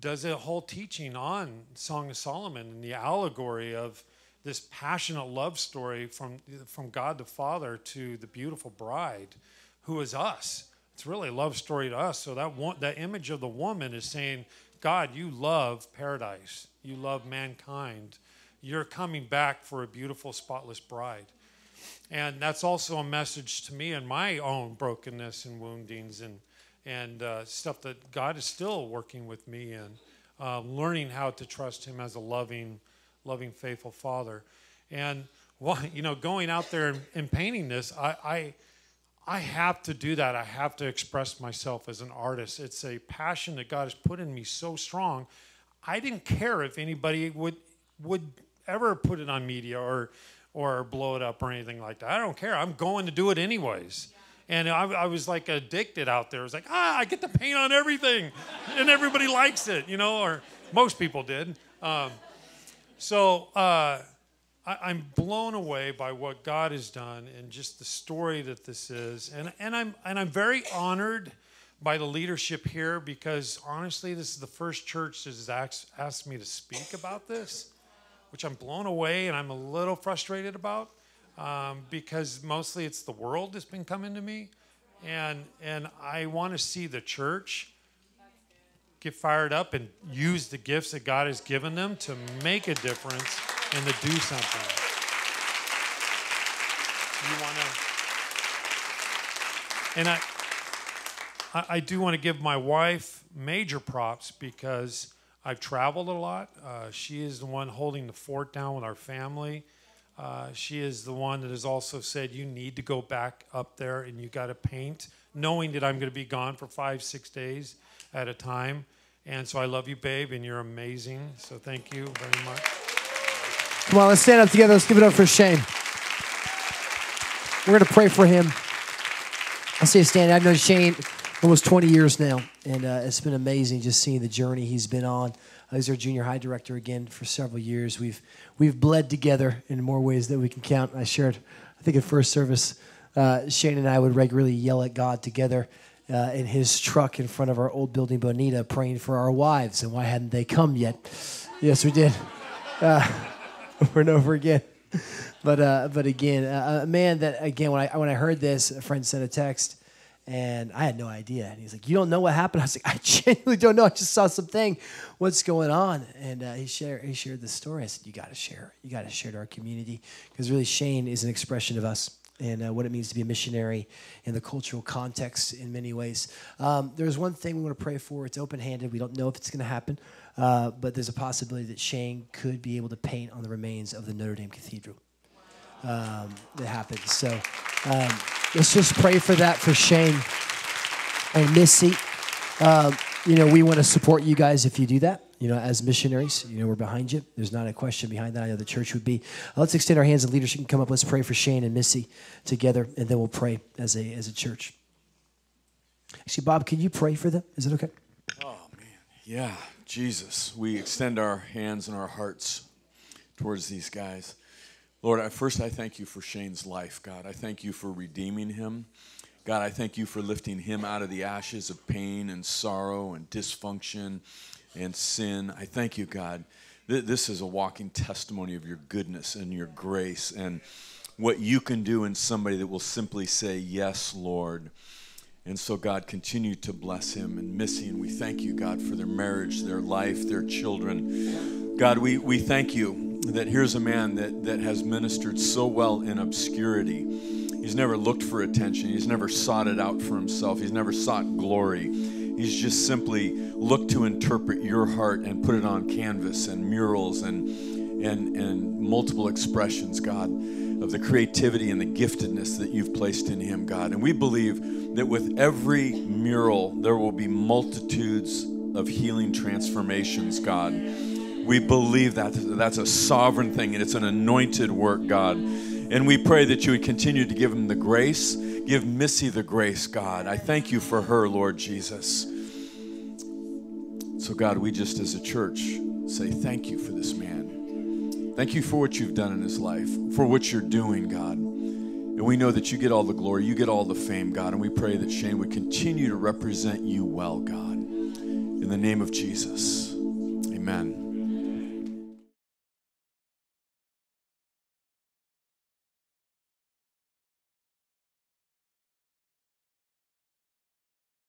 does a whole teaching on Song of Solomon and the allegory of this passionate love story from, from God the Father to the beautiful bride, who is us. It's really a love story to us. So that one, that image of the woman is saying, God, you love paradise. You love mankind. You're coming back for a beautiful, spotless bride. And that's also a message to me and my own brokenness and woundings and, and uh, stuff that God is still working with me in, uh, learning how to trust Him as a loving, loving, faithful Father. And, you know, going out there and, and painting this, I, I, I have to do that. I have to express myself as an artist. It's a passion that God has put in me so strong. I didn't care if anybody would would ever put it on media or or blow it up or anything like that. I don't care. I'm going to do it anyways. And I, I, was like addicted out there. It was like, ah, I get to paint on everything, and everybody likes it, you know, or most people did. Um, so uh, I, am blown away by what God has done and just the story that this is, and and I'm and I'm very honored by the leadership here because honestly, this is the first church that has asked, asked me to speak about this which I'm blown away and I'm a little frustrated about um, because mostly it's the world that's been coming to me. And, and I want to see the church get fired up and use the gifts that God has given them to make a difference and to do something. You want to. And I, I do want to give my wife major props because I've traveled a lot. Uh, she is the one holding the fort down with our family. Uh, she is the one that has also said, You need to go back up there and you got to paint, knowing that I'm going to be gone for five, six days at a time. And so I love you, babe, and you're amazing. So thank you very much. Come on, let's stand up together. Let's give it up for Shane. We're going to pray for him. I'll say stand. I've known Shane almost 20 years now, and uh, it's been amazing just seeing the journey he's been on. Uh, he's our junior high director again for several years. We've we've bled together in more ways that we can count. I shared, I think, at first service, uh, Shane and I would regularly yell at God together. Uh, in his truck in front of our old building, Bonita, praying for our wives and why hadn't they come yet? Yes, we did. Uh, over and over again. But uh, but again, a man that again when I when I heard this, a friend sent a text and I had no idea. And he's like, "You don't know what happened?" I was like, "I genuinely don't know. I just saw something. What's going on?" And uh, he shared he shared the story. I said, "You got to share. You got to share to our community because really, Shane is an expression of us." And uh, what it means to be a missionary in the cultural context in many ways. Um, there's one thing we want to pray for. It's open handed. We don't know if it's going to happen, uh, but there's a possibility that Shane could be able to paint on the remains of the Notre Dame Cathedral. Um, that happens. So um, let's just pray for that for Shane and Missy. Um, you know, we want to support you guys if you do that. You know, as missionaries, you know, we're behind you. There's not a question behind that. I know the church would be. Uh, let's extend our hands and leadership can come up. Let's pray for Shane and Missy together, and then we'll pray as a as a church. Actually, Bob, can you pray for them? Is it okay? Oh man, yeah, Jesus. We extend our hands and our hearts towards these guys. Lord, I, first I thank you for Shane's life, God. I thank you for redeeming him. God, I thank you for lifting him out of the ashes of pain and sorrow and dysfunction and sin. I thank you, God. Th- This is a walking testimony of your goodness and your grace and what you can do in somebody that will simply say, Yes, Lord. And so, God, continue to bless him and Missy. And we thank you, God, for their marriage, their life, their children. God, we, we thank you that here's a man that, that has ministered so well in obscurity. He's never looked for attention, he's never sought it out for himself, he's never sought glory. He's just simply look to interpret your heart and put it on canvas and murals and, and, and multiple expressions, God, of the creativity and the giftedness that you've placed in him, God. And we believe that with every mural, there will be multitudes of healing transformations, God. We believe that that's a sovereign thing and it's an anointed work, God. And we pray that you would continue to give him the grace, give Missy the grace, God. I thank you for her, Lord Jesus. So, God, we just as a church say thank you for this man. Thank you for what you've done in his life, for what you're doing, God. And we know that you get all the glory, you get all the fame, God. And we pray that Shane would continue to represent you well, God. In the name of Jesus, amen.